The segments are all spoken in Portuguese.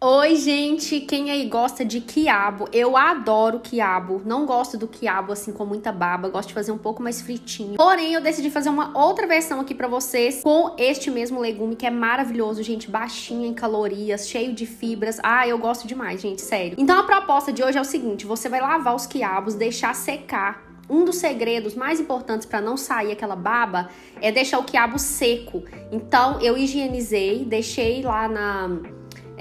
Oi, gente! Quem aí gosta de quiabo? Eu adoro quiabo. Não gosto do quiabo assim com muita baba, gosto de fazer um pouco mais fritinho. Porém, eu decidi fazer uma outra versão aqui para vocês com este mesmo legume que é maravilhoso, gente, baixinho em calorias, cheio de fibras. Ah, eu gosto demais, gente, sério. Então a proposta de hoje é o seguinte: você vai lavar os quiabos, deixar secar um dos segredos mais importantes para não sair aquela baba é deixar o quiabo seco. Então eu higienizei, deixei lá na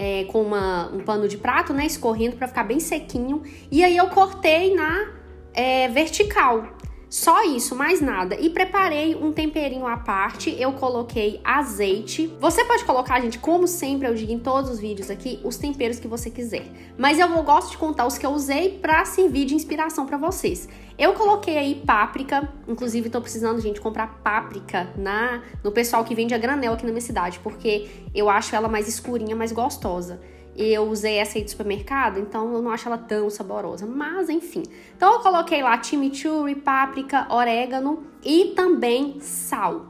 é, com uma, um pano de prato, né, escorrendo para ficar bem sequinho. E aí eu cortei na é, vertical. Só isso, mais nada. E preparei um temperinho à parte. Eu coloquei azeite. Você pode colocar, gente, como sempre eu digo em todos os vídeos aqui, os temperos que você quiser. Mas eu gosto de contar os que eu usei para servir de inspiração para vocês. Eu coloquei aí páprica, inclusive tô precisando, gente, comprar páprica na no pessoal que vende a granel aqui na minha cidade, porque eu acho ela mais escurinha, mais gostosa eu usei essa aí do supermercado, então eu não acho ela tão saborosa. Mas enfim. Então eu coloquei lá chimichurri, páprica, orégano e também sal.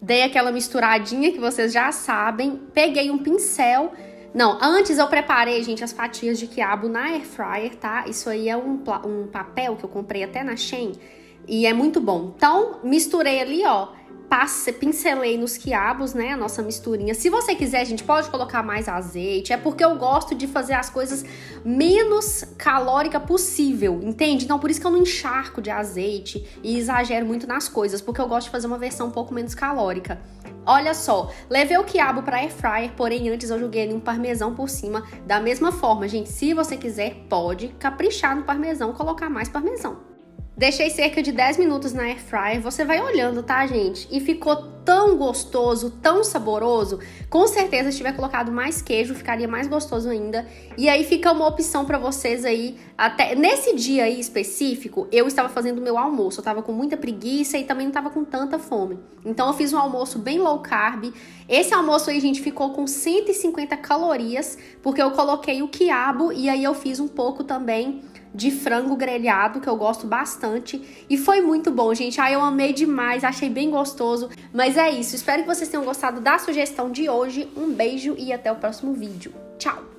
Dei aquela misturadinha que vocês já sabem. Peguei um pincel. Não, antes eu preparei, gente, as fatias de quiabo na air fryer, tá? Isso aí é um, um papel que eu comprei até na Shein e é muito bom. Então, misturei ali, ó, passe, pincelei nos quiabos, né, a nossa misturinha. Se você quiser, a gente pode colocar mais azeite. É porque eu gosto de fazer as coisas menos calórica possível, entende? Então, por isso que eu não encharco de azeite e exagero muito nas coisas, porque eu gosto de fazer uma versão um pouco menos calórica. Olha só, levei o quiabo para air fryer, porém antes eu joguei um parmesão por cima. Da mesma forma, gente, se você quiser, pode caprichar no parmesão, colocar mais parmesão. Deixei cerca de 10 minutos na air fryer. Você vai olhando, tá, gente? E ficou tão gostoso, tão saboroso. Com certeza, se tiver colocado mais queijo, ficaria mais gostoso ainda. E aí fica uma opção para vocês aí. Até nesse dia aí específico, eu estava fazendo o meu almoço. Eu tava com muita preguiça e também não tava com tanta fome. Então eu fiz um almoço bem low carb. Esse almoço aí, gente, ficou com 150 calorias, porque eu coloquei o quiabo e aí eu fiz um pouco também de frango grelhado, que eu gosto bastante. E foi muito bom, gente. Ai, eu amei demais, achei bem gostoso. Mas é isso, espero que vocês tenham gostado da sugestão de hoje. Um beijo e até o próximo vídeo. Tchau!